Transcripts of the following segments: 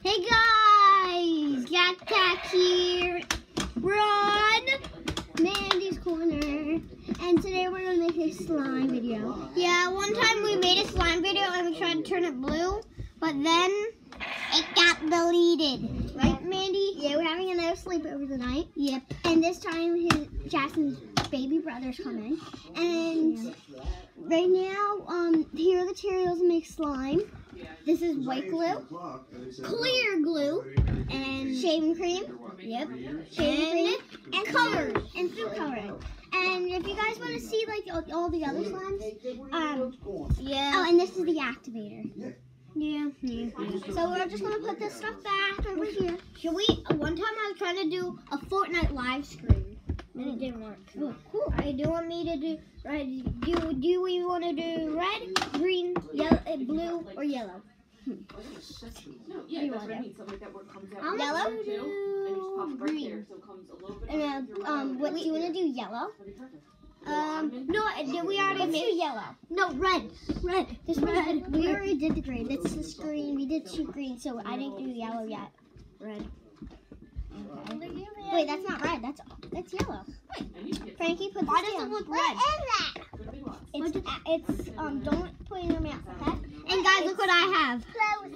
Hey guys, Yak Tack here. We're on Mandy's Corner, and today we're gonna make a slime video. Yeah, one time we made a slime video and we tried to turn it blue, but then it got deleted. Right, Mandy? Yeah, we're having another sleepover tonight. Yep. And this time his Jackson's baby brother's coming, and right now, um, here are the materials to make slime. This is white glue, clear glue, and shaving cream. Yep, shaving cream, and colors and food coloring. And if you guys want to see like all, all the other slimes, um, yeah. Oh, and this is the activator. Yeah, yeah, yeah. So we're just gonna put this stuff back over here. Should we? One time I was trying to do a Fortnite live stream. It didn't work. Oh, cool. I do want me to do right. Do do we want to do red, green, yellow, uh, blue, or yellow? No, yeah, You that's what I mean. Something like that where it comes out. I'm yellow, there, and just pop it right green. there, so it comes a little bit And uh, um, what do you want to do? Yellow. That'd be perfect. Um, no, did we already Let's make do yellow. No, red. Red. This red. We already did the green. This is green. We did two green, so I didn't do yellow yet. Red. Okay. Wait, that's not red. That's that's yellow. And you can get Frankie, put Why does it look red? is that? some big. It's it's um. Don't put it in your mouth. Okay. And guys, look what I have.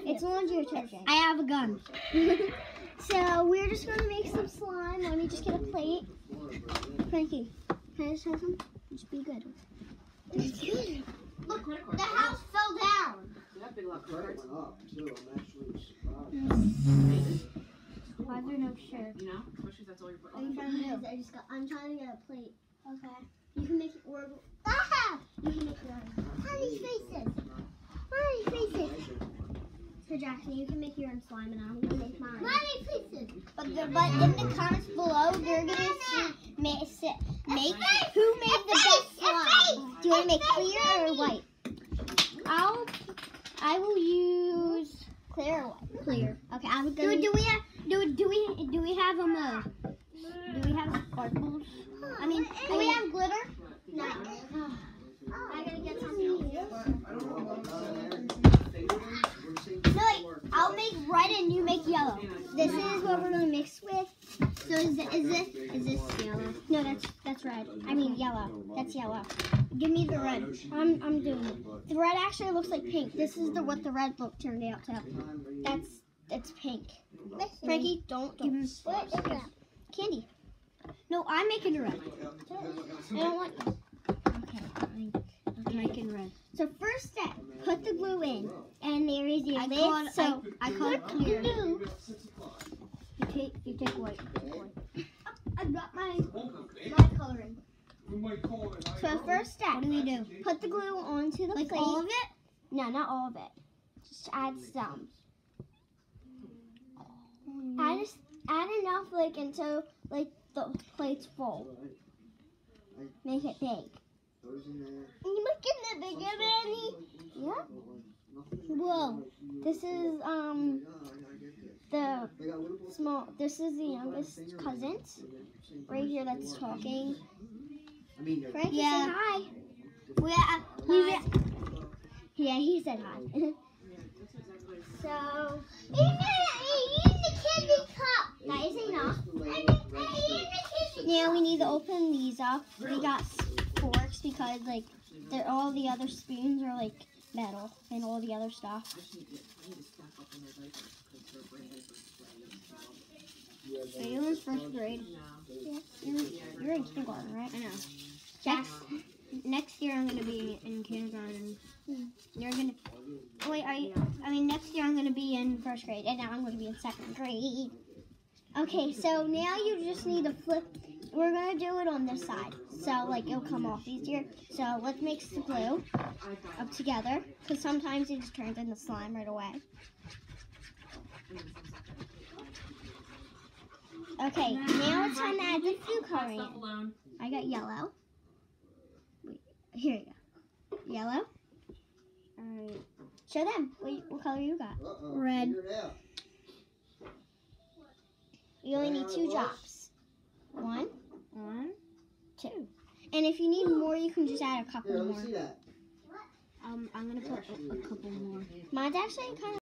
It's laundry detergent. I have a gun. so we're just gonna make some slime. Let me just get a plate. Frankie, can I just have some? Just be good. It's good. Look. The house fell down. You have big lot credit Credit went up too. I'm actually surprised. Why is there no shirt? You know, especially if that's all you're What are putting. trying to do? I just got. I'm trying to get a plate. Okay. You can make it work. Ah! You can make your own. Honey faces. Honey faces. So Jackson, you can make your own slime, and I'm gonna make mine. Honey faces. But the, but in the comments below, you're gonna see make, make who made the best slime. Do you want to make clear or white? I'll. I will use clear or white. Clear. Okay. I was gonna. Do, do we have? Do, do we do we have um? Uh, do we have sparkles? I mean, do we have glitter? No. I gotta get some. No, wait. I'll make red and you make yellow. This is what we're gonna mix with. So is, it, is this is this yellow? No, that's that's red. I mean yellow. That's yellow. Give me the red. I'm I'm doing it. The red actually looks like pink. This is the what the red look turned out to. That's it's pink. Frankie, don't don't. What is that? Candy. No, I'm making red. I don't want. Okay. I'm making red. So first step, put the glue in, and there is your I lid. call it- so I call it clear. glue. You take you take white. I got my my coloring. So first step, what do we do? Put the glue onto the Like plate. all of it? No, not all of it. Just add some. Add enough like until like the plate's full. Make it big. Those in there. You making it bigger, Manny? Yep. Whoa. This is um the They got little boys. small. This is the youngest cousins right here that's talking. I mean, they're- Frankie Yeah. said hi. We are, We yeah, he said hi. so the candy cup. That is enough. Now we need to open these up. We got forks because like they're all the other spoons are like metal and all the other stuff. So you're in first grade. Yeah, you're, you're in kindergarten, right? I know. Next, next year I'm gonna be in kindergarten. Hmm. You're gonna. oh, Wait, are you? I mean, next year I'm gonna be in first grade, and now I'm gonna be in second grade. Okay, so now you just need to flip. We're gonna do it on this side, so like it'll come off easier. So let's mix the glue up together, because sometimes it just turns into slime right away. Okay, now it's time to add the food coloring in. I got yellow. Wait, here you go. Yellow. Alright. Show them. What, what color you got? Red. figure it out. You only need two drops. One, one, two. And if you need more, you can just add a couple Here, more. see that. um, I'm gonna put a, a couple more. Mine's actually kind of